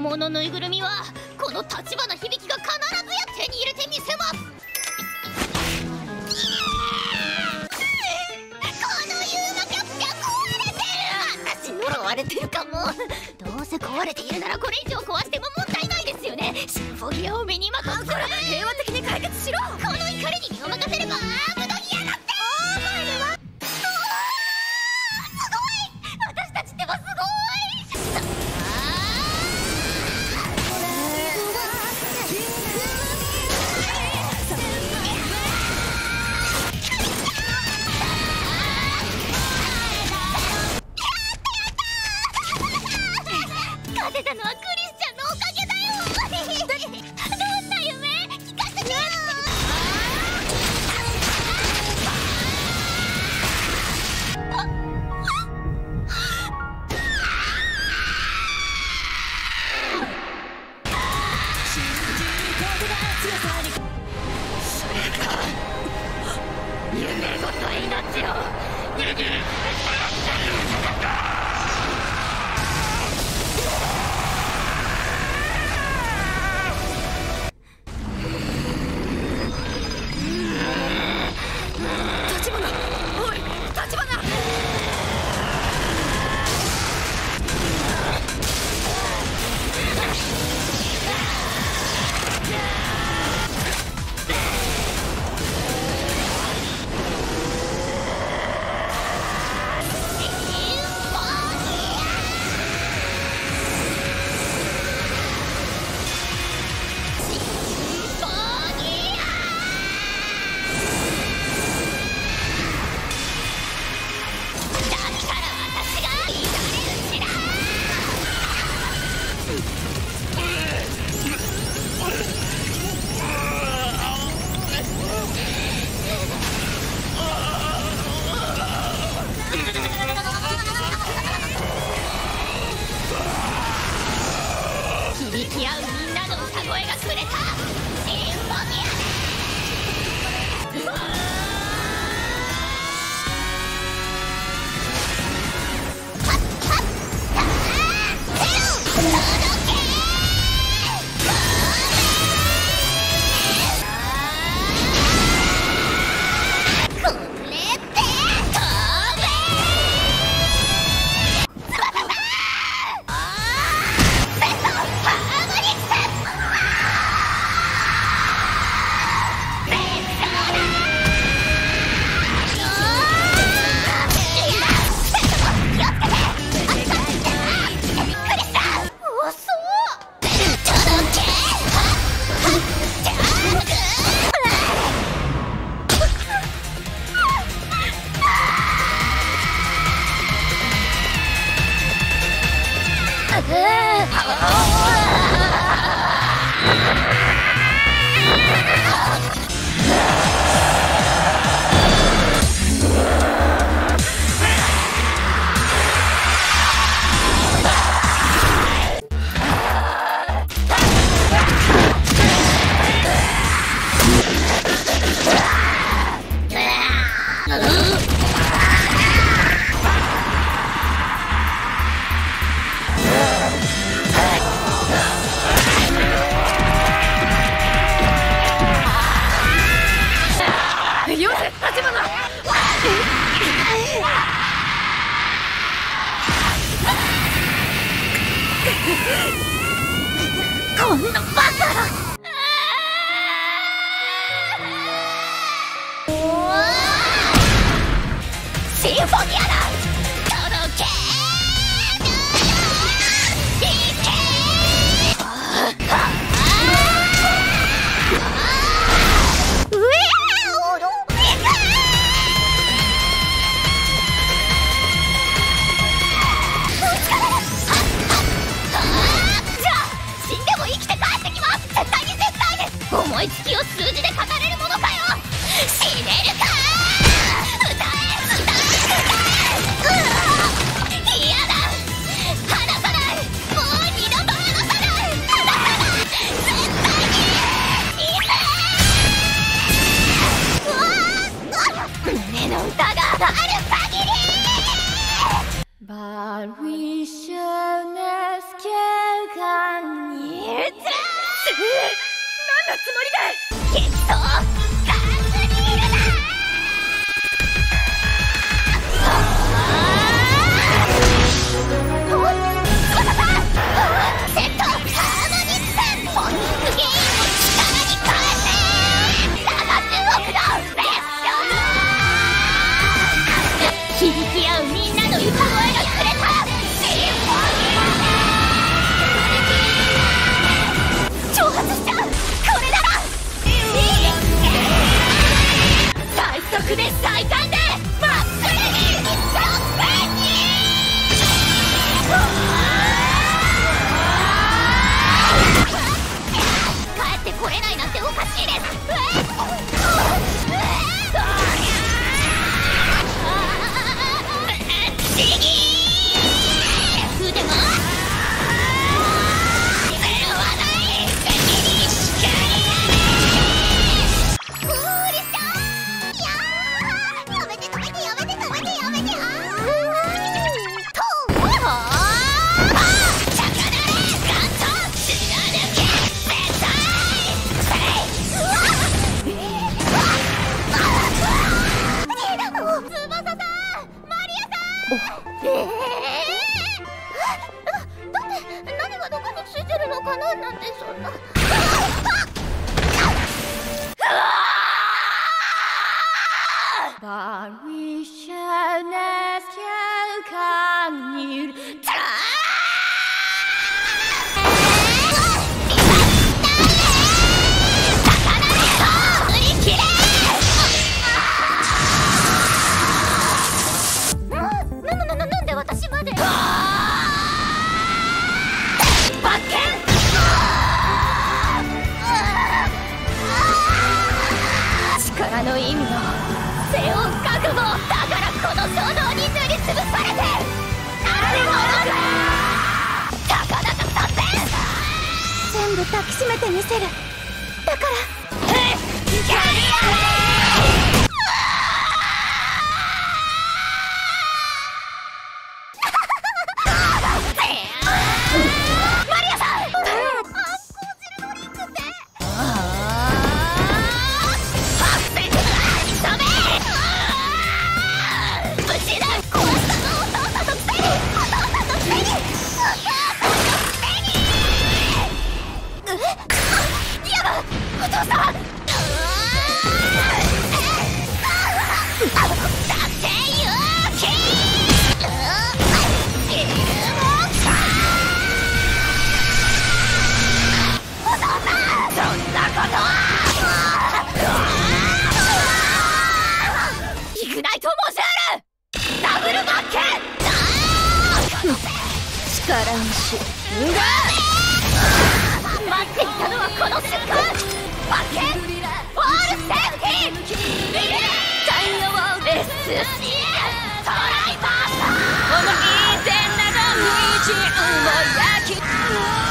それで翼さんご所望のぬいぐるみはこの立花響が必ずや手に入れてみせますこのユーマキャプチャー壊れてる私呪われてるかもどうせ壊れているならこれ以上壊しても問題ないですよねシンフォギアを身にまとって平和的に解決しろこの怒りに身を任よ 思いつきを数字で語 We mission is to conclude. 潰されてなるかかか全部抱きしめてみせる。だから。かんしう待っていたのはこの瞬間。バケンオールセーフティー。リーイヤトライバーサー思い出など焼き。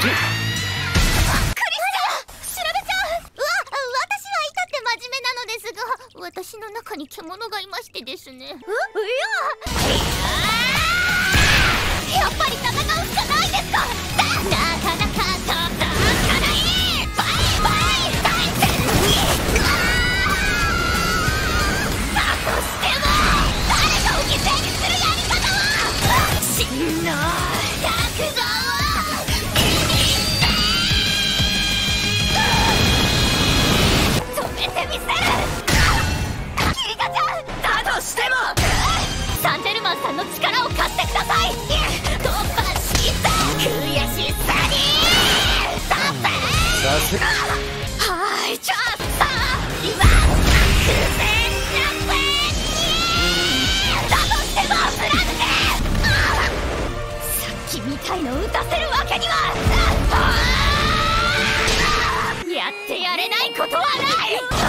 Guilty. してもサンルマンさんの力を貸してください突破した悔しさにさせはいにだとしてもさっきみたいの打たせるわけにはやってやれないことはない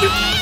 Thank you.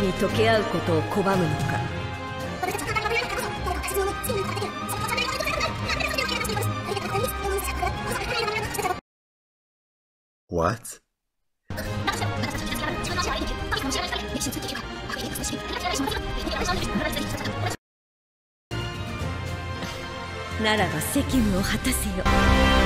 に溶け合うことを拒むのか。ならば責務を果たせよ。